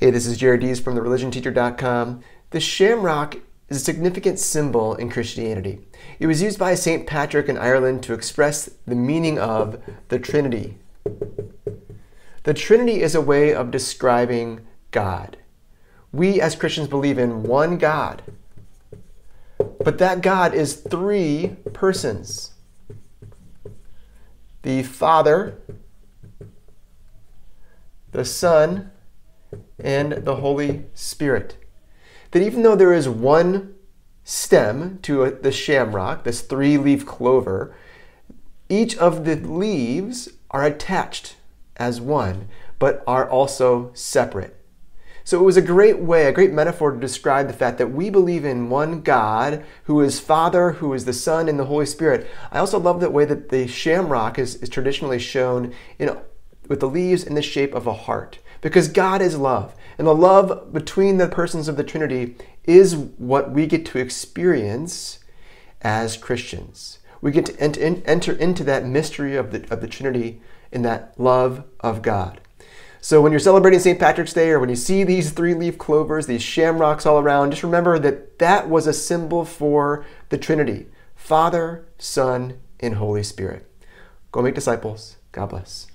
Hey, this is Jared Dees from thereligionteacher.com. The shamrock is a significant symbol in Christianity. It was used by St. Patrick in Ireland to express the meaning of the Trinity. The Trinity is a way of describing God. We as Christians believe in one God, but that God is three persons the Father, the Son, and the Holy Spirit. That even though there is one stem to uh, the shamrock, this three leaf clover, each of the leaves are attached as one, but are also separate. So it was a great way, a great metaphor to describe the fact that we believe in one God who is Father, who is the Son, and the Holy Spirit. I also love the way that the shamrock is, is traditionally shown in, with the leaves in the shape of a heart because God is love. And the love between the persons of the Trinity is what we get to experience as Christians. We get to enter into that mystery of the, of the Trinity in that love of God. So when you're celebrating St. Patrick's Day or when you see these three leaf clovers, these shamrocks all around, just remember that that was a symbol for the Trinity Father, Son, and Holy Spirit. Go make disciples. God bless.